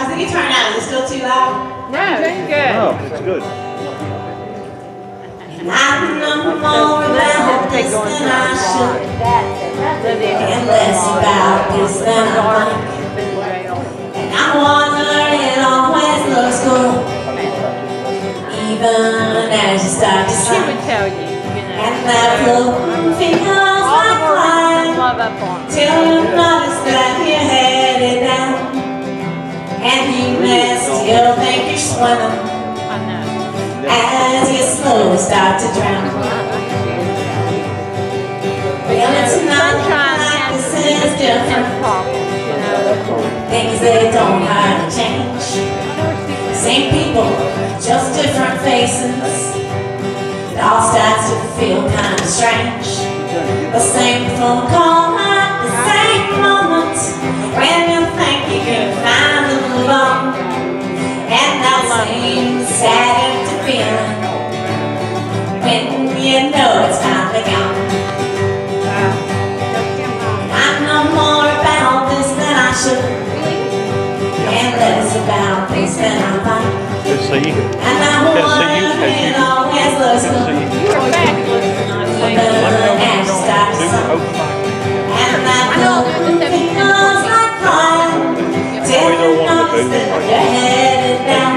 How's the guitar now? Is it still too loud? No, it's good. Oh, it's good. And I know more about this than I should, and less about this than I think. And I'm wondering it always looks good, even as you start to She sing. would tell you, you know. And that floating feels may still think you're swimming I know. As you slowly start to drown Feeling tonight like this is different. Things they don't hardly change. Same people, just different faces. It all starts to feel kind of strange. The same phone call at the same Good to see you. And I Good to see you. wonder Good if it to always looks see good you. You were back listening, I think. And you start to sing And that little feels like crying Till you notice that you're headed down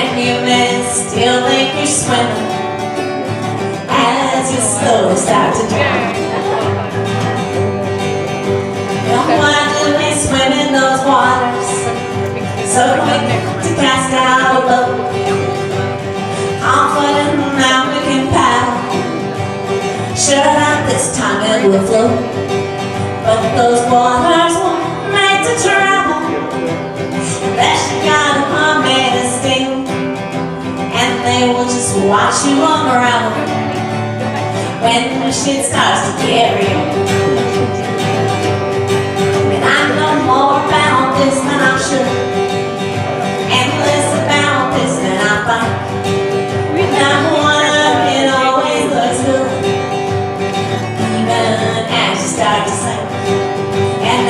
And you may still think you're swimming As you slowly start to drown So quick to cast out a load Confident now we can paddle Sure that this time it will float But those waters won't make to travel Unless you got a mermaid to sting And they will just watch you unravel When the shit starts to carry you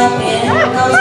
小月